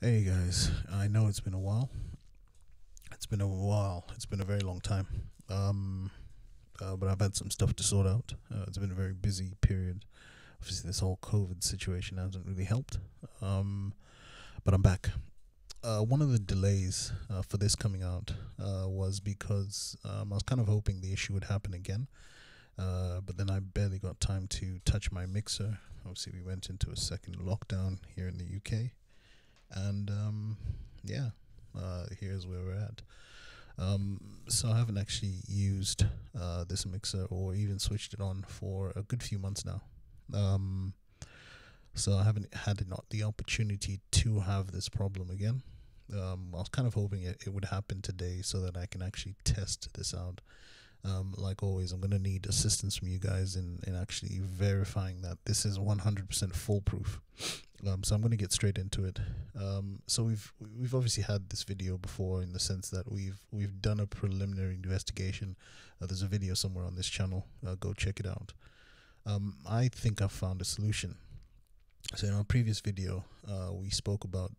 Hey guys, I know it's been a while. It's been a while. It's been a very long time. Um, uh, but I've had some stuff to sort out. Uh, it's been a very busy period. Obviously, this whole COVID situation hasn't really helped. Um, but I'm back. Uh, one of the delays uh, for this coming out uh, was because um, I was kind of hoping the issue would happen again. Uh, but then I barely got time to touch my mixer. Obviously, we went into a second lockdown here in the UK and um, yeah, uh, here's where we're at. Um, so I haven't actually used uh, this mixer or even switched it on for a good few months now. Um, so I haven't had not the opportunity to have this problem again. Um, I was kind of hoping it, it would happen today so that I can actually test this out. Um, like always, I'm going to need assistance from you guys in, in actually verifying that this is 100% foolproof. Um, so I'm going to get straight into it. Um, so we've we've obviously had this video before in the sense that we've we've done a preliminary investigation. Uh, there's a video somewhere on this channel. Uh, go check it out. Um, I think I've found a solution. So in our previous video, uh, we spoke about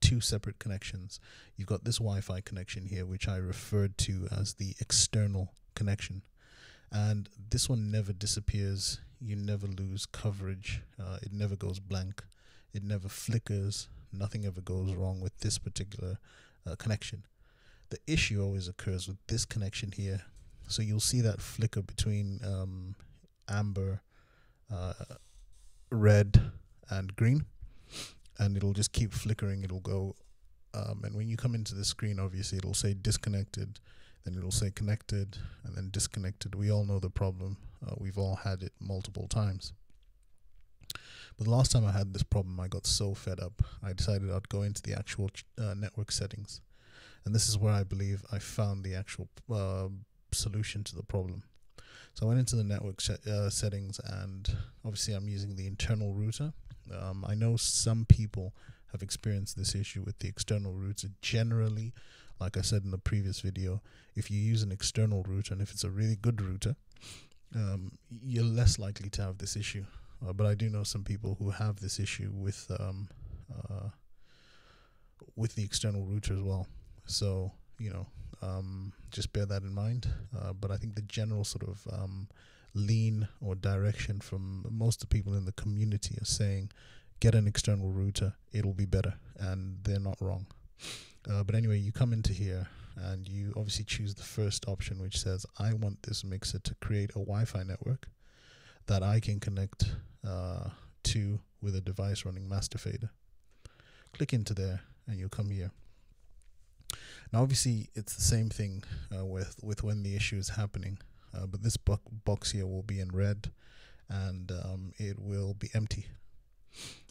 two separate connections. You've got this Wi-Fi connection here, which I referred to as the external connection, and this one never disappears. You never lose coverage. Uh, it never goes blank it never flickers. Nothing ever goes wrong with this particular uh, connection. The issue always occurs with this connection here. So you'll see that flicker between um, amber, uh, red, and green, and it'll just keep flickering. It'll go, um, and when you come into the screen, obviously it'll say disconnected, then it'll say connected, and then disconnected. We all know the problem. Uh, we've all had it multiple times. The last time I had this problem, I got so fed up, I decided I'd go into the actual uh, network settings. And this is where I believe I found the actual uh, solution to the problem. So I went into the network uh, settings, and obviously I'm using the internal router. Um, I know some people have experienced this issue with the external router. Generally, like I said in the previous video, if you use an external router, and if it's a really good router, um, you're less likely to have this issue. Uh, but I do know some people who have this issue with um, uh, with the external router as well. So you know, um, just bear that in mind. Uh, but I think the general sort of um, lean or direction from most of the people in the community are saying, get an external router, it'll be better, and they're not wrong. Uh, but anyway, you come into here and you obviously choose the first option, which says, I want this mixer to create a Wi Fi network that I can connect uh, to with a device running master fader. Click into there and you'll come here. Now, obviously, it's the same thing uh, with with when the issue is happening, uh, but this bo box here will be in red, and um, it will be empty.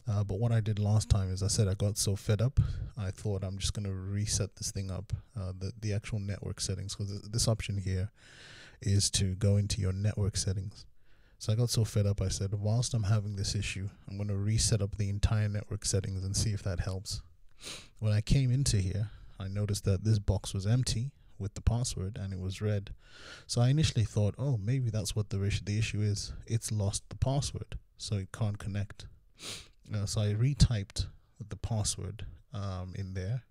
Uh, but what I did last time is I said I got so fed up, I thought I'm just gonna reset this thing up, uh, the the actual network settings, because th this option here is to go into your network settings. So I got so fed up, I said, whilst I'm having this issue, I'm going to reset up the entire network settings and see if that helps. When I came into here, I noticed that this box was empty with the password and it was red. So I initially thought, oh, maybe that's what the issue, the issue is. It's lost the password, so it can't connect. Uh, so I retyped the password um, in there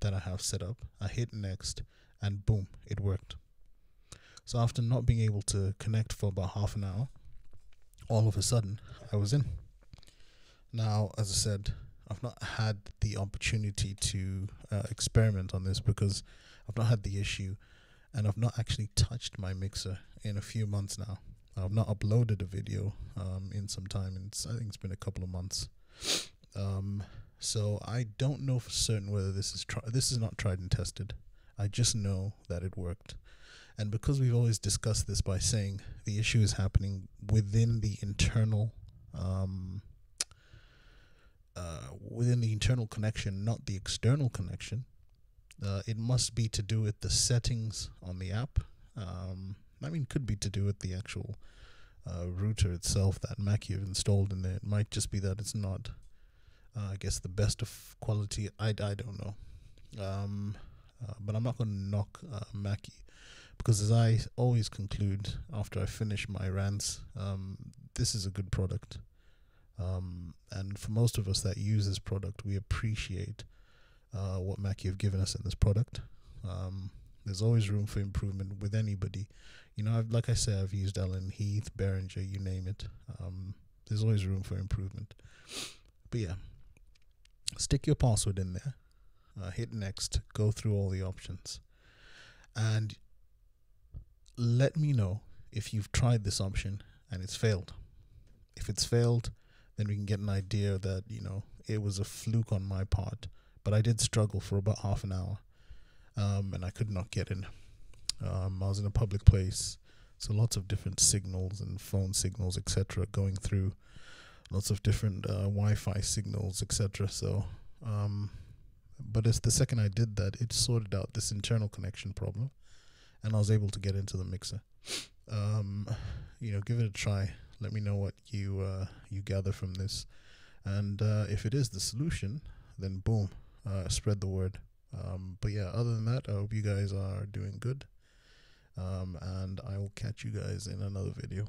that I have set up. I hit next, and boom, it worked. So after not being able to connect for about half an hour, all of a sudden I was in. Now, as I said, I've not had the opportunity to uh, experiment on this because I've not had the issue and I've not actually touched my mixer in a few months now. I've not uploaded a video um, in some time, and I think it's been a couple of months. Um, so I don't know for certain whether this is this is not tried and tested. I just know that it worked. And because we've always discussed this by saying the issue is happening within the internal um, uh, within the internal connection, not the external connection. Uh, it must be to do with the settings on the app. Um, I mean, could be to do with the actual uh, router itself that Mackie have installed in there. It might just be that it's not, uh, I guess, the best of quality. I, I don't know. Um, uh, but I'm not going to knock uh, Mackie because as I always conclude after I finish my rants, um, this is a good product. Um, and for most of us that use this product, we appreciate uh, what Mackie have given us in this product. Um, there's always room for improvement with anybody. You know, I've, like I said, I've used Allen & Heath, Behringer, you name it. Um, there's always room for improvement. But yeah, stick your password in there, uh, hit next, go through all the options, and let me know if you've tried this option and it's failed. If it's failed, then we can get an idea that, you know, it was a fluke on my part. But I did struggle for about half an hour um, and I could not get in. Um, I was in a public place, so lots of different signals and phone signals, etc., going through. Lots of different uh, Wi-Fi signals, etc. So, um, but it's the second I did that, it sorted out this internal connection problem, and I was able to get into the mixer. Um, you know, give it a try. Let me know what you uh, you gather from this, and uh, if it is the solution, then boom, uh, spread the word. Um, but yeah, other than that, I hope you guys are doing good. Um, and I will catch you guys in another video.